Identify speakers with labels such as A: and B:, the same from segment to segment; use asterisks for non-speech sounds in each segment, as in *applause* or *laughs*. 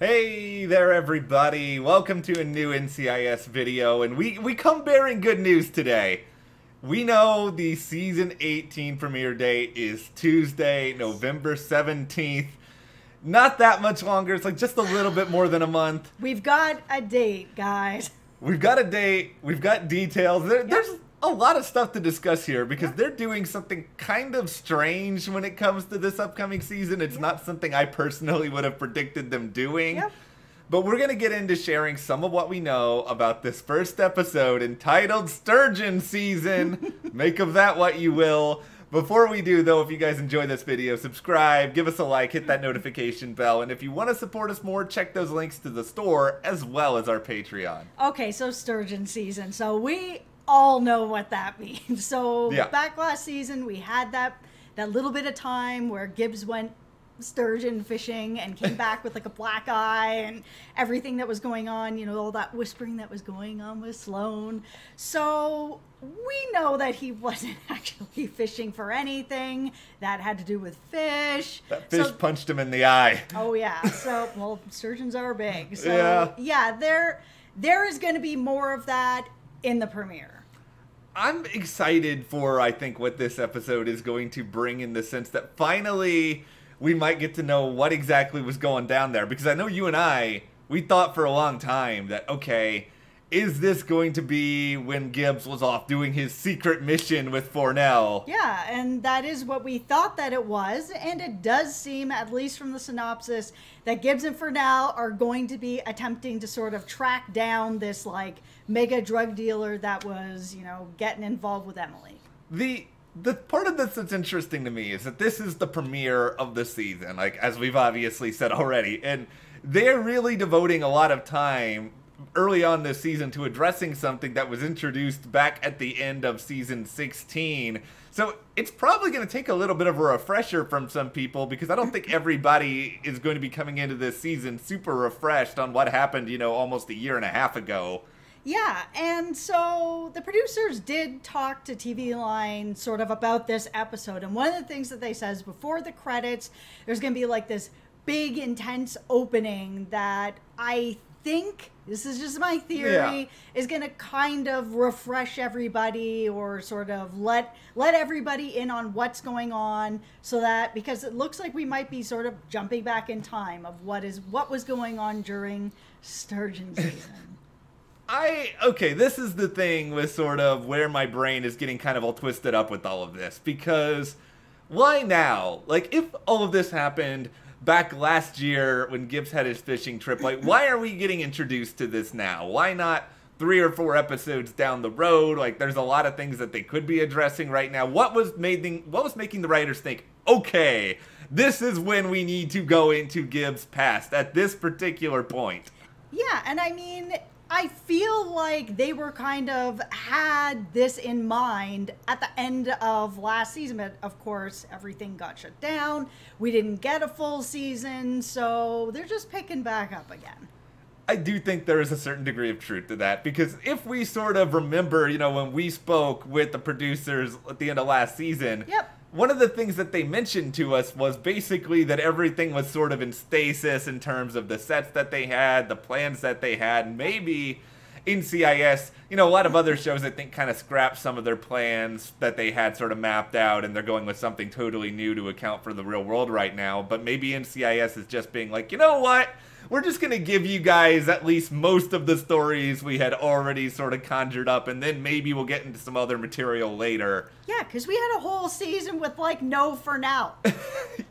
A: Hey there everybody, welcome to a new NCIS video and we, we come bearing good news today. We know the season 18 premiere date is Tuesday, November 17th. Not that much longer, it's like just a little bit more than a month.
B: We've got a date, guys.
A: We've got a date, we've got details. There, There's a lot of stuff to discuss here because they're doing something kind of strange when it comes to this upcoming season. It's not something I personally *laughs* would have predicted them doing.
B: Yep.
A: But we're going to get into sharing some of what we know about this first episode entitled Sturgeon Season. *laughs* Make of that what you will. Before we do, though, if you guys enjoy this video, subscribe, give us a like, hit that notification bell, and if you want to support us more, check those links to the store as well as our Patreon.
B: Okay, so sturgeon season. So we all know what that *laughs* means. So
A: Yeah.
B: back last season, we had that that little bit of time where Gibbs went sturgeon fishing and came *laughs* back with like a black eye and everything that was going on. You know, all that whispering that was going on with Sloane. So we know that he *laughs* wasn't actually fishing for anything that had to do with fish.
A: That fish
B: So-
A: punched him in the eye.
B: Oh yeah. So well, sturgeons are big. So
A: Yeah.
B: yeah, there there is going to be more of that in the premiere.
A: I'm excited for I think what this episode is going to bring in the sense that finally we might get to know what exactly was going down there. Because I know you and I we thought for a long time that okay is this going to be when Gibbs was off doing his secret mission with Fornell?
B: Yeah, and that is what we thought that it was, and it does seem, at least from the synopsis, that Gibbs and Fornell are going to be attempting to sort of track down this like mega drug dealer that was, you know, getting involved with Emily.
A: the the part of this that's interesting to me is that this is the premiere of the season, like as we've obviously said already, and they're really devoting a lot of time early on this season to addressing something that was introduced back at the end of season 16. So it's probably going to take a little bit of a refresher from some people because I don't think *laughs* everybody is going to be coming into this season super refreshed on what happened, you know, almost a year and a half ago.
B: Yeah, and so the producers did talk to TV Line sort of about this episode, and one of the things that they says before the credits, there's going to be like this big intense opening that I think this is just my theory
A: Yeah.
B: is going to kind of refresh everybody or sort of let let everybody in on what's going on so that because it looks like we might be sort of jumping back in time of what is what was going on during sturgeon *laughs* season.
A: I okay, this is the thing with sort of where my brain is getting kind of all twisted up with all of this because why now? Like if all of this happened back last year when Gibbs had his fishing trip, like why are we getting introduced to this now? Why not 3 or 4 episodes down the road? Like there's a lot of things that they could be addressing right now. What was making what was making the writers think, "Okay, this is when we need to go into Gibbs' past at this particular point."
B: Yeah, and I mean, I feel like they were kind of had this in mind at the end of last season, but of course, everything got shut down. We didn't get a full season, so they're just picking back up again.
A: I do think there is a certain degree of truth to that because if we sort of remember, you know, when we spoke with the producers at the end of last season,
B: Yep.
A: One of the things that they mentioned to us was basically that everything was sort of in stasis in terms of the sets that they had, the plans that they had, maybe NCIS, you know, a lot of other shows I think kind of scrapped some of their plans that they had sort of mapped out and they're going with something totally new to account for the real world right now. But maybe NCIS is just being like, you know what? We're just going to give you guys at least most of the stories we had already sort of conjured up, and then maybe we'll get into some other material later.
B: Yeah, because we had a whole season with like no Fornell. *laughs*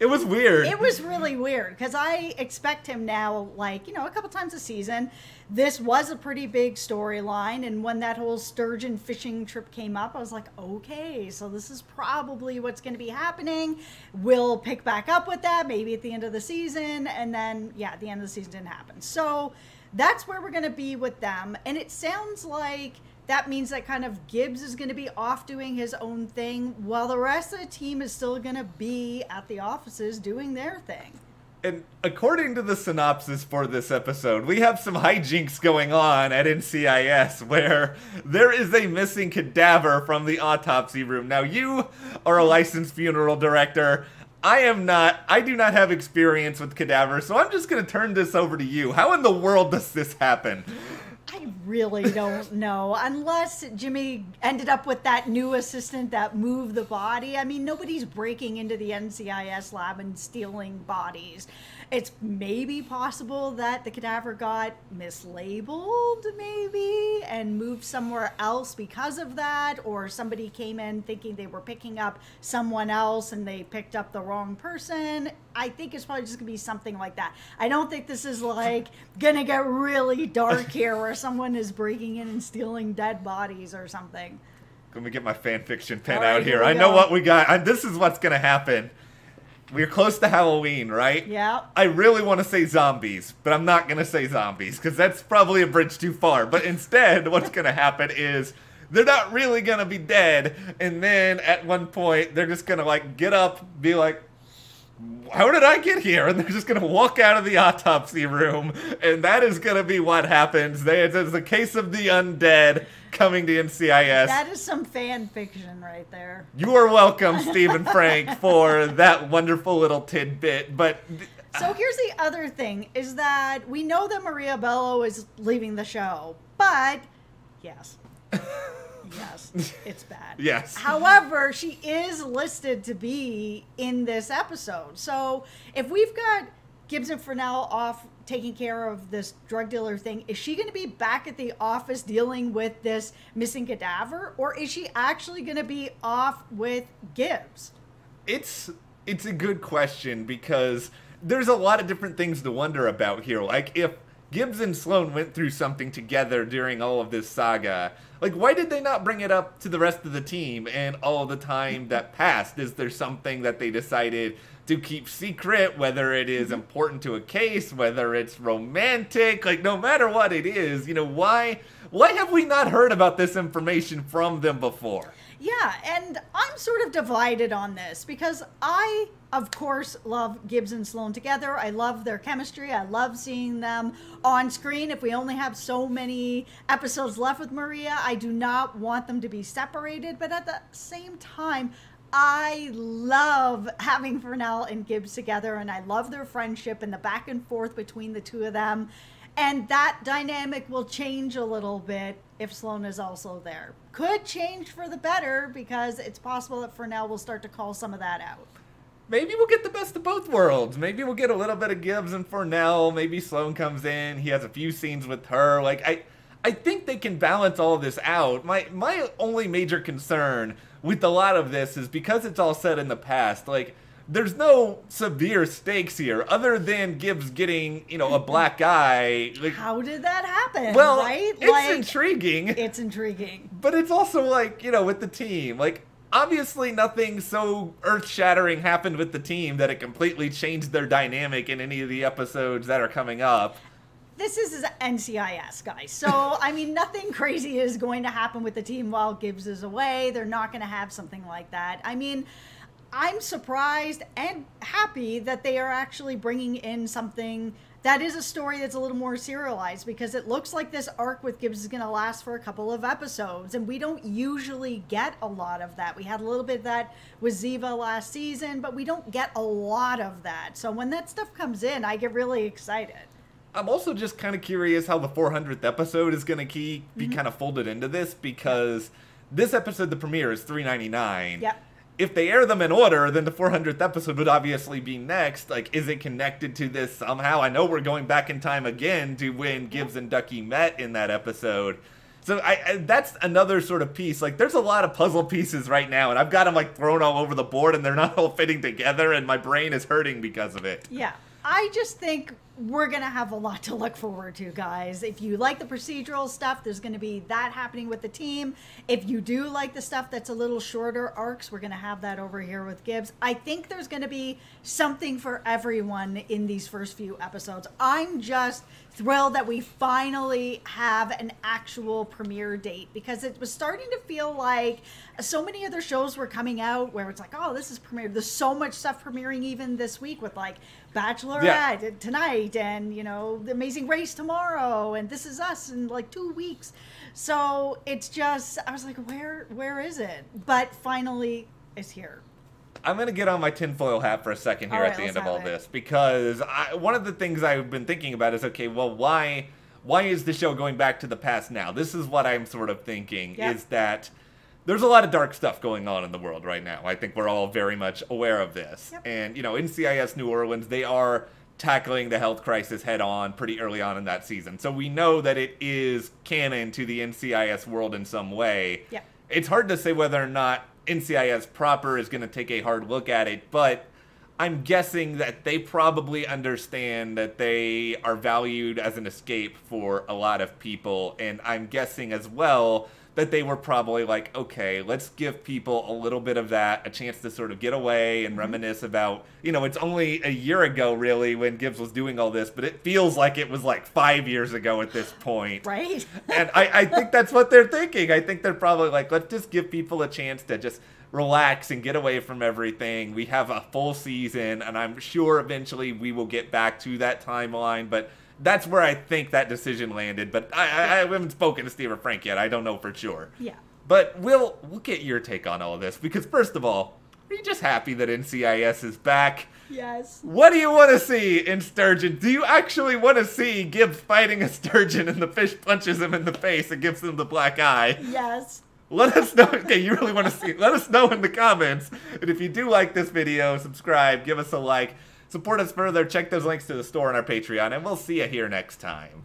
A: It was weird.
B: it was really weird because I expect him now, like, you know, a couple times a season. This was a pretty big storyline. And when that whole sturgeon fishing trip came up, I was like, okay, so this is probably what's going to be happening. We'll pick back up with that maybe at the end of the season. And then, yeah, the end of the season didn't happen. So that's where we're going to be with them. And it sounds like that means that kind of Gibbs is going to be off doing his own thing while the rest of the team is still going to be at the offices doing their thing.
A: And according to the synopsis for this episode, we have some hijinks going on at NCIS where there is a missing cadaver from the autopsy room. Now, you are a licensed funeral director. I am not. I do not have experience with cadavers, so I'm just going to turn this over to you. How in the world does this happen?
B: Really don't *laughs* know. Unless Jimmy ended up with that new assistant that moved the body. I mean, nobody's breaking into the NCIS lab and stealing bodies. It's maybe possible that the cadaver got mislabeled, maybe, and moved somewhere else because of that, or somebody came in thinking they were picking up someone else and they picked up the wrong person. I think it's probably just gonna be something like that. I don't think this is like gonna get really dark here where *laughs* someone is breaking in and stealing dead bodies or something.
A: Let me get my fan fiction pen
B: right,
A: out here.
B: here
A: I know what we got. I, this is what's going to happen. We're close to Halloween, right?
B: Yeah.
A: I really want to say zombies, but I'm not going to say zombies because that's probably a bridge too far. But instead, *laughs* what's going to happen is they're not really going to be dead. And then at one point, they're just going to like get up, be like, how did I get here? And they're just gonna walk out of the autopsy room, and that is gonna be what happens. They, it's, it's the case of the undead coming to NCIS.
B: That is some fan fiction right there.
A: you are welcome, Stephen Frank, for that wonderful little tidbit. But
B: So here's the other thing is that we know that Maria Bello is leaving the show, but yes. *laughs* Yes, *laughs* it's bad.
A: Yes.
B: However, she is listed to be in this episode. So if we've got Gibson Fornell off taking care of this drug dealer thing, is she going to be back at the office dealing with this missing cadaver? Or is she actually going to be off with Gibbs?
A: it's it's a good question because there's a lot of different things to wonder about here. Like if Gibbs and Sloane went through something together during all of this saga, like why did they not bring it up to the rest of the team and all the time that *laughs* passed? Is there something that they decided to keep secret, whether it is mm-hmm. important to a case, whether it's romantic, like no matter what it is, you know, why why have we not heard about this information from them before?
B: Yeah, and I'm sort of divided on this because I, of course, love Gibbs and Sloane together. I love their chemistry. I love seeing them on screen. If we only have so many episodes left with Maria, I do not want them to be separated. But at the same time, I love having Fornell and Gibbs together, and I love their friendship and the back and forth between the two of them. And that dynamic will change a little bit if Sloane is also there. Could change for the better because it's possible that Fornell will start to call some of that out.
A: Maybe we'll get the best of both worlds. Maybe we'll get a little bit of Gibbs and Fornell. Maybe Sloane comes in. He has a few scenes with her. Like I, I think they can balance all of this out. My my only major concern with a lot of this is because it's all set in the past. Like there's no severe stakes here, other than Gibbs getting you know a black *laughs* eye. Like
B: How did that happen?
A: well,
B: right?
A: it's intriguing.
B: It's intriguing.
A: But it's also like, you know, with the team, like obviously nothing so earth-shattering happened with the team that it completely changed their dynamic in any of the episodes that are coming up.
B: This is NCIS, guys. So, *laughs* I mean, nothing crazy is going to happen with the team while Gibbs is away. They're not going to have something like that. I mean, I'm surprised and happy that they are actually bringing in something that is a story that's a little more serialized because it looks like this arc with Gibbs is going to last for a couple of episodes, and we don't usually get a lot of that. We had a little bit of that with Ziva last season, but we don't get a lot of that. So when that stuff comes in, I get really excited.
A: I'm also just kind of curious how the 400th episode is going to be mm-hmm. kind of folded into this because this episode, the premiere, is 3.99.
B: Yep.
A: If they air them in order, then the 400th episode would obviously be next. Like, is it connected to this somehow? I know we're going back in time again to when Gibbs and Ducky met in that episode. So I, I that's another sort of piece. Like, there's a lot of puzzle pieces right now, and I've got them like thrown all over the board, and they're not all fitting together, and my brain is hurting because of it.
B: Yeah. I just think we're going to have a lot to look forward to, guys. If you like the procedural stuff, there's going to be that happening with the team. If you do like the stuff that's a little shorter arcs, we're going to have that over here with Gibbs. I think there's going to be something for everyone in these first few episodes. I'm just thrilled that we finally have an actual premiere date because it was starting to feel like so many other shows were coming out where it's like, oh, this is premiered. There's so much stuff premiering even this week with like Bachelorette
A: Yeah.
B: tonight and, you know, The Amazing Race tomorrow and This Is Us in like two weeks. So it's just, I was like, where, where is it? But finally, it's here.
A: I'm gonna get on my tinfoil hat for a second here
B: All
A: at the end of all
B: it.
A: this because I, one of the things I've been thinking about is okay, well, why why is the show going back to the past now? This is what I'm sort of thinking
B: Yep.
A: is that there's a lot of dark stuff going on in the world right now. I think we're all very much aware of this.
B: Yep.
A: And you know, NCIS New Orleans, they are tackling the health crisis head on pretty early on in that season. So we know that it is canon to the NCIS world in some way
B: Yep.
A: it's hard to say whether or not NCIS proper is going to take a hard look at it, but I'm guessing that they probably understand that they are valued as an escape for a lot of people, and I'm guessing as well that they were probably like, okay, let's give people a little bit of that, a chance to sort of get away and mm-hmm. reminisce about, you know, it's only a year ago really when Gibbs was doing all this, but it feels like it was like five years ago at this point
B: Right?
A: and I, I *laughs* think that's what they're thinking. I think they're probably like, let's just give people a chance to just relax and get away from everything. We have a full season, and I'm sure eventually we will get back to that timeline. But that's where I think that decision landed. But I, I, I haven't spoken to Steve or Frank yet. I don't know for sure.
B: yeah.
A: But we'll we'll get your take on all of this because first of all, are you just happy that NCIS is back?
B: Yes.
A: What do you want to see in Sturgeon? Do you actually want to see Gibbs fighting a sturgeon and the fish punches him in the face and gives him the black eye?
B: Yes.
A: Let us know. Okay, you really want to see? Let us know in the comments. And if you do like this video, subscribe, give us a like, support us further. Check those links to the store on our Patreon, and we'll see you here next time.